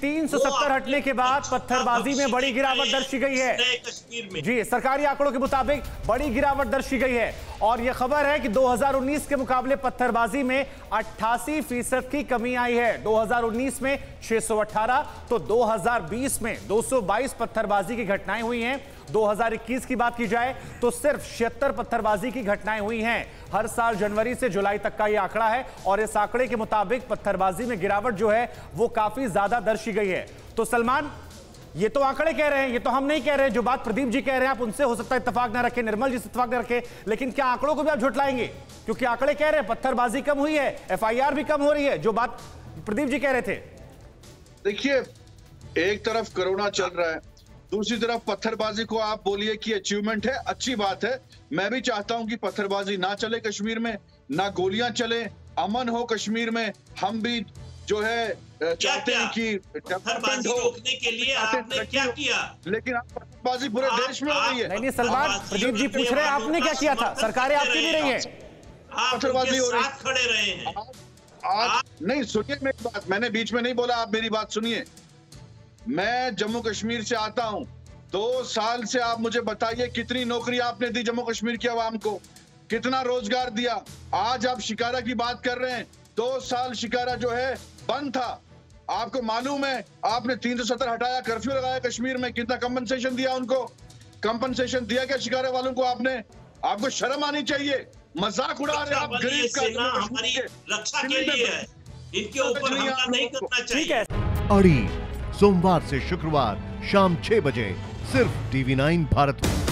तीन सौ सत्तर हटने के बाद पत्थरबाजी में बड़ी गिरावट दर्ज की गई है। जी सरकारी आंकड़ों के मुताबिक बड़ी गिरावट दर्ज की गई है। और यह खबर है कि 2019 के मुकाबले पत्थरबाजी में 88 फ़ीसद की कमी आई है। 2019 में 618 तो 2020 में 222 पत्थरबाजी की घटनाएँ हुई हैं। 2021 की बात की जाए तो सिर्फ़ छिहत्तर पत्थरबाजी की घटनाएँ हुई हैं। हर साल जनवरी से जुलाई तक का यह आंकड़ा है और इस आंकड़े के मुताबिक पत्थरबाजी में गिरावट जो है, वो काफ़ी ज़्यादा दर्ज की गई है। तो सलमान ये तो आंकड़े कह रहे हैं, ये तो हम नहीं कह रहे जो बात प्रदीप जी कह रहे हैं, आप उनसे हो सकता है इतफाक ना रखें, निर्मल जी से इतफाक ना रखें, लेकिन क्या आंकड़ों को भी आप झुटलाएँगे? क्योंकि आंकड़े कह रहे हैं, पत्थरबाजी कम हुई है, एफआईआर भी कम हो रही है, जो बात प्रदीप जी कह रहे थे। देखिए, एक तरफ़ कोरोना चल रहा है, दूसरी तरफ़ पत्थरबाजी को आप बोलिए कि अचीवमेंट है, अच्छी बात है। मैं भी चाहता हूँ कि पत्थरबाजी ना चले कश्मीर में, ना गोलियाँ चले, अमन हो कश्मीर में, हम भी जो है चाहते हैं कि पत्थरबाजी रोकने के लिए आपने क्या किया? लेकिन आप पत्थरबाजी पूरे देश में हो रही है। नहीं नहीं सलमान प्रदीप जी पूछ रहे हैं आपने क्या किया था? सरकारें आपकी भी रहे हैं। हैं पत्थरबाजी हो रही साथ खड़े रहे हैं। आज आज नहीं सुनिए मेरी बात मैंने बीच में नहीं बोला आप मेरी बात सुनिए। मैं जम्मू कश्मीर से आता हूँ। दो साल से आप मुझे बताइए कितनी नौकरी आपने दी जम्मू कश्मीर की आवाम को? कितना रोज़गार दिया? आज आप शिकारा की बात कर रहे हैं। दो साल शिकारा जो है बंद था। आपको मालूम है आपने तीन सौ सत्तर हटाया कर्फ्यू लगाया कश्मीर में कितना कंपनसेशन दिया उनको? कंपनसेशन दिया क्या शिकारा वालों को आपने? आपको शर्म आनी चाहिए। मज़ाक उड़ा रहे आप गरीब का हमारी रक्षा के लिए है। इनके ऊपर नहीं, हमला करना ठीक चाहिए। है। अड़ी सोमवार से शुक्रवार शाम छह बजे सिर्फ़ टीवी नाइन भारत। में